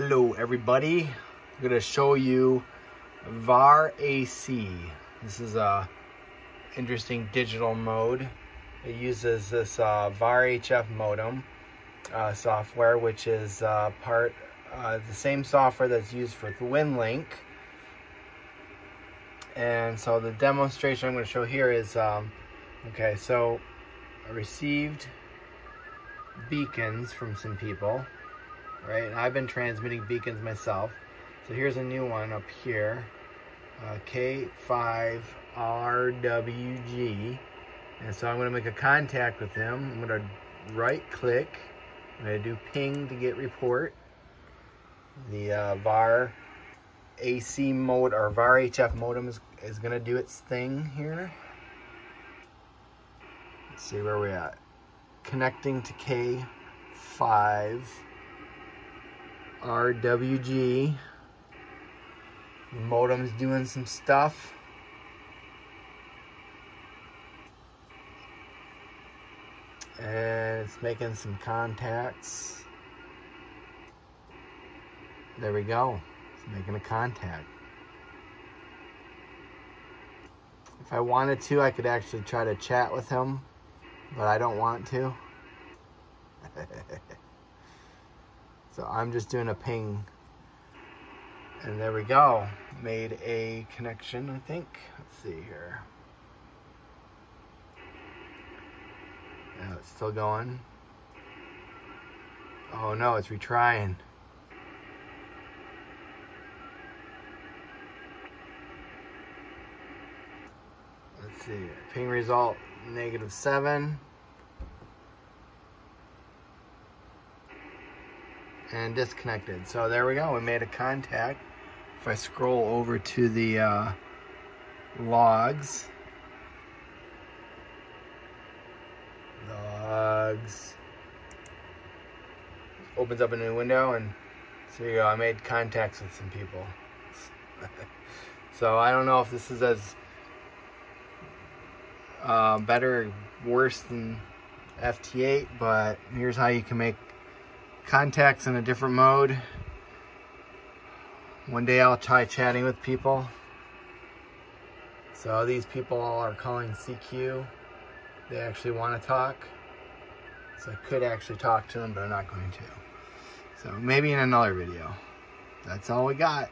Hello everybody. I'm going to show you VarAC. This is a interesting digital mode. It uses this uh, VARA HF modem uh, software, which is uh, part uh, the same software that's used for the WinLink. And so the demonstration I'm going to show here is, um, okay, so I received beacons from some people right? I've been transmitting beacons myself. So here's a new one up here, uh, K5RWG. And so I'm gonna make a contact with them. I'm gonna right click. I'm gonna do ping to get report. The uh, VAR AC mode or VARA HF modem is, is gonna do its thing here. Let's see where we at. Connecting to K5. RWG. The modem's doing some stuff. And it's making some contacts. There we go. It's making a contact. If I wanted to, I could actually try to chat with him, but I don't want to. So I'm just doing a ping. And there we go. Made a connection, I think. Let's see here. Yeah, it's still going. Oh no, it's retrying. Let's see. Ping result negative seven. And disconnected. So there we go, we made a contact. If I scroll over to the uh, logs, logs, opens up a new window and so you go, I made contacts with some people. so I don't know if this is as uh, better or worse than FT8, but here's how you can make contacts in a different mode. One day I'll try chatting with people. So these people all are calling CQ. They actually want to talk. So I could actually talk to them, but I'm not going to. So maybe in another video. That's all we got.